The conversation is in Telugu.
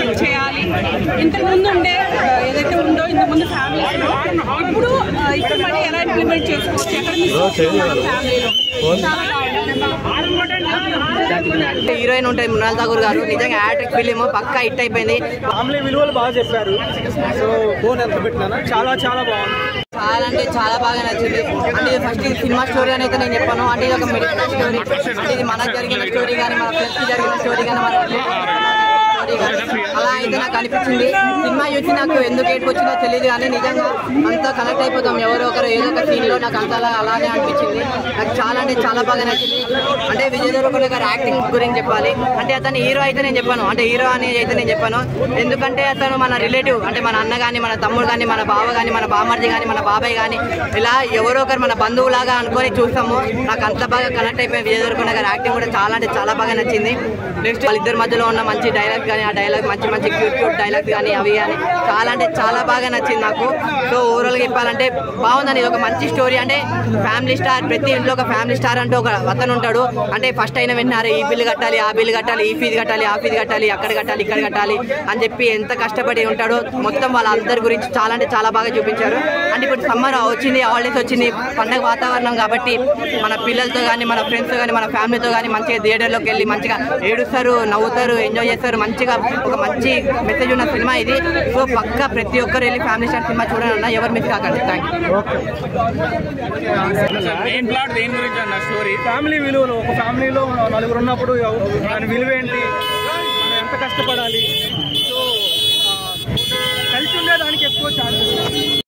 యాక్సెప్ట్ చేయాలి? ఇంతకు ముందు ఉండే ఏదైతే ఉందో ఇంతకు ముందు ఫ్యామిలీస్లో ఇప్పుడు ఇక్కడ మళ్ళీ ఎలా ఇంప్లిమెంట్ చేసుకోవచ్చు? ఎక్కడ మిస్ ఫ్యామిలీలో హీరోయిన్ ఉంటాయి మృణాల్ ఠాగూర్ గారు. నిజంగా యాట్రిక్ ఫిలిం పక్కా హిట్ అయిపోయింది. ఫ్యామిలీ విలువలు బాగా చెప్పారు. సో ఫోన్ ఎంత పెట్టినా చాలా చాలా బాగుంది. చాలా అంటే చాలా బాగా నచ్చింది. అంటే ఇది ఫస్ట్ ఇది సినిమా స్టోరీ అని అయితే నేను చెప్పాను. అంటే ఇది ఒక మెడికల్ స్టోరీ. అంటే ఇది మనకు జరిగిన స్టోరీ కానీ మన ఫ్రెండ్స్కి జరిగిన స్టోరీ కానీ మన అయితే నాకు అనిపించింది సినిమా చూసి నాకు ఎందుకు ఏడుకొచ్చిందో తెలియదు కానీ నిజంగా అంత కనెక్ట్ అయిపోతాం. ఎవరో ఒకరు ఏదో ఒక సీన్లో నాకు అంత అలా అలానే అనిపించింది. నాకు చాలా అంటే చాలా బాగా నచ్చింది. అంటే విజయ్ దేవరకొండ గారి యాక్టింగ్ గురించి చెప్పాలి. అంటే అతను హీరో అయితే నేను చెప్పాను. అంటే హీరో అని అయితే నేను చెప్పాను. ఎందుకంటే అతను మన రిలేటివ్ అంటే మన అన్న కానీ మన తమ్ముడు కానీ మన బావ కానీ మన బామర్ది కానీ మన బాబాయ్ కానీ ఇలా ఎవరో ఒకరు మన బంధువులాగా అనుకొని చూసాము నాకు అంత బాగా కనెక్ట్ అయిపోయింది విజయ్ దేవరకొండ గారి యాక్టింగ్ కూడా చాలా అంటే చాలా బాగా నచ్చింది. నెక్స్ట్ వాళ్ళిద్దరి మధ్యలో ఉన్న మంచి డైలాగ్ కానీ ఆ డైలాగ్ మంచి మంచి క్యూట్ క్యూట్ డైలాగ్ కానీ అవి కానీ చాలా అంటే చాలా బాగా నచ్చింది నాకు. సో ఓవరాల్గా చెప్పాలంటే బాగుందని ఇది ఒక మంచి స్టోరీ అంటే ఫ్యామిలీ స్టార్ ప్రతి ఇంట్లో ఒక ఫ్యామిలీ స్టార్ అంటూ ఒక అతను ఉంటాడు. అంటే ఫస్ట్ అయిన విన్నారు ఈ బిల్లు కట్టాలి ఆ బిల్లు కట్టాలి ఈ ఫీజు కట్టాలి ఆ ఫీజు కట్టాలి అక్కడ కట్టాలి ఇక్కడ కట్టాలి అని చెప్పి ఎంత కష్టపడి ఉంటాడో మొత్తం వాళ్ళందరి గురించి చాలా అంటే చాలా బాగా చూపించారు. అంటే ఇప్పుడు సమ్మర్ వచ్చింది హాలిడేస్ వచ్చింది పండగ వాతావరణం కాబట్టి మన పిల్లలతో కానీ మన ఫ్రెండ్స్తో కానీ మన ఫ్యామిలీతో కానీ మంచిగా థియేటర్లోకి వెళ్ళి మంచిగా ఏడుస్తారు నవ్వుతారు ఎంజాయ్ చేస్తారు. మంచిగా ఒక మంచి మెసేజ్ ఉన్న సినిమా ఇది. సో పక్కా ప్రతి ఒక్కరు వెళ్ళి ఫ్యామిలీ స్టార్ సినిమా చూడాలన్నా ఎవరు మిస్ కాకండి. థ్యాంక్ యూ మెయిన్ ప్లాట్ దేని గురించి అన్న? స్టోరీ ఫ్యామిలీ విలువలు. ఒక ఫ్యామిలీలో నలుగురు ఉన్నప్పుడు దాని విలువ ఏంటి? మనం ఎంత కష్టపడాలి? సో